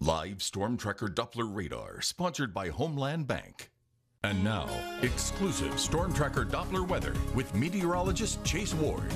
Live Storm Tracker Doppler radar, sponsored by Homeland Bank. And now, exclusive Storm Tracker Doppler weather with meteorologist Chase Ward.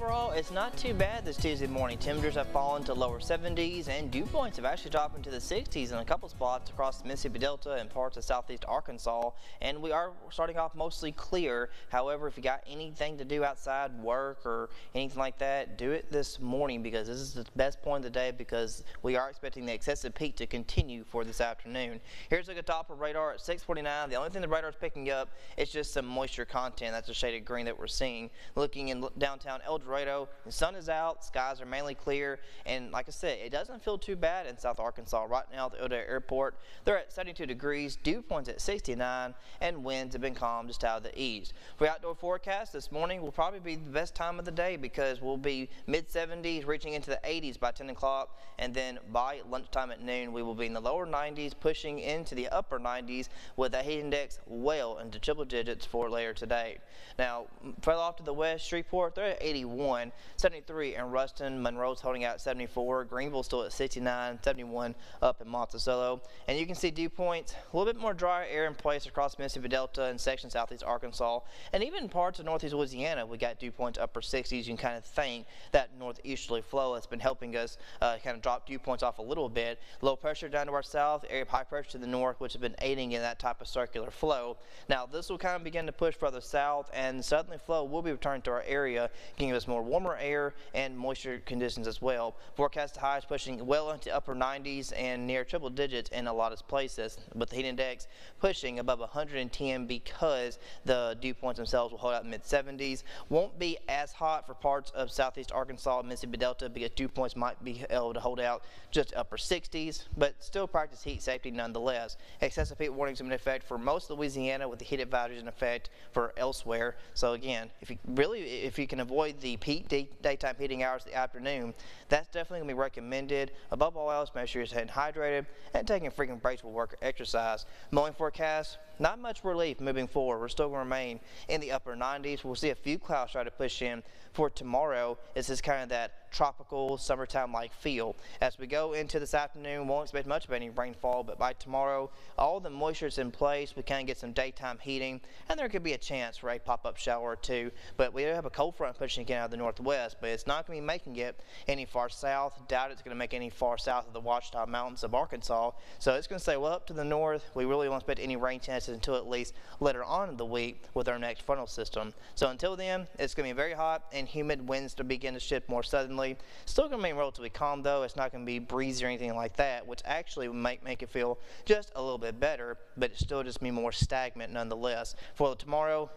Overall, it's not too bad this Tuesday morning. Temperatures have fallen to lower 70s and dew points have actually dropped into the 60s in a couple spots across the Mississippi Delta and parts of southeast Arkansas. And we are starting off mostly clear. However, if you got anything to do outside, work or anything like that, do it this morning because this is the best point of the day because we are expecting the excessive peak to continue for this afternoon. Here's a look at Doppler radar at 649. The only thing the radar is picking up is just some moisture content. That's a shade of green that we're seeing. Looking in downtown El Dorado. The sun is out, skies are mainly clear, and like I said, it doesn't feel too bad in South Arkansas. Right now at the O'Dea Airport, they're at 72 degrees, dew points at 69, and winds have been calm just out of the east. For outdoor forecast this morning will probably be the best time of the day because we'll be mid 70s, reaching into the 80s by 10 o'clock, and then by lunchtime at noon, we will be in the lower 90s, pushing into the upper 90s with a heat index well into triple digits for later today. Now, further off to the west, Shreveport, they're at 80 81, 73 in Ruston. Monroe's holding out 74. Greenville still at 69, 71 up in Monticello. And you can see dew points, a little bit more dry air in place across Mississippi Delta and sections southeast Arkansas. And even parts of northeast Louisiana, we got dew points upper 60s. You can kind of think that northeasterly flow has been helping us uh, kind of drop dew points off a little bit. Low pressure down to our south, area of high pressure to the north, which has been aiding in that type of circular flow. Now, this will kind of begin to push further south, and southerly flow will be returning to our area, giving us more warmer air and moisture conditions as well. Forecast highs pushing well into upper 90s and near triple digits in a lot of places, with the heat index pushing above 110 because the dew points themselves will hold out mid 70s. Won't be as hot for parts of southeast Arkansas and Mississippi Delta because dew points might be able to hold out just upper 60s, but still practice heat safety nonetheless. Excessive heat warnings in effect for most Louisiana with the heat advisories in effect for elsewhere. So again, if you really, if you can avoid the peak day, daytime heating hours the afternoon, that's definitely going to be recommended. Above all else, make sure you're staying hydrated and taking frequent breaks for work or exercise. Mowing forecast, not much relief moving forward. We're still going to remain in the upper 90s. We'll see a few clouds try to push in for tomorrow. This is kind of that tropical summertime-like feel. As we go into this afternoon, won't expect much of any rainfall, but by tomorrow, all the moisture is in place. We can get some daytime heating, and there could be a chance for a pop-up shower or two. But we do have a cold front pushing in out of the northwest, but it's not going to be making it any far south. Doubt it's going to make any far south of the Ouachita Mountains of Arkansas. So it's going to stay well up to the north. We really won't expect any rain chances until at least later on in the week with our next frontal system. So until then, it's going to be very hot and humid winds to begin to shift more suddenly. Still going to remain relatively calm though. It's not going to be breezy or anything like that, which actually might make it feel just a little bit better, but it still just be more stagnant nonetheless. For tomorrow,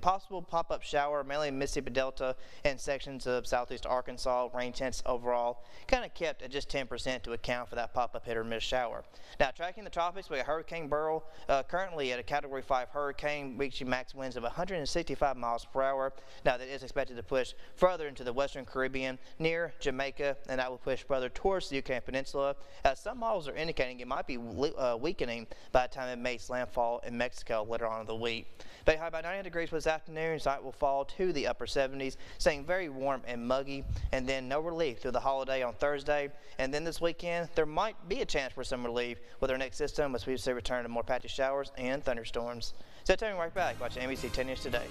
possible pop-up shower, mainly in Mississippi Delta and sections of southeast Arkansas. Rain chance overall kind of kept at just 10% to account for that pop-up hit or miss shower. Now, tracking the tropics, we got Hurricane Beryl uh, currently at a Category 5 hurricane, reaching max winds of 165 miles per hour. Now, that is expected to push further into the western Caribbean near Jamaica, and that will push further towards the Yucatan Peninsula. As some models are indicating it might be uh, weakening by the time it makes landfall in Mexico later on in the week. Bay high about 90 degrees this afternoon. Tonight will fall to the upper 70s, very warm and muggy, and then no relief through the holiday on Thursday. And then this weekend, there might be a chance for some relief with our next system as we see return to more patchy showers and thunderstorms. So, taking right back, watching NBC 10 News Today.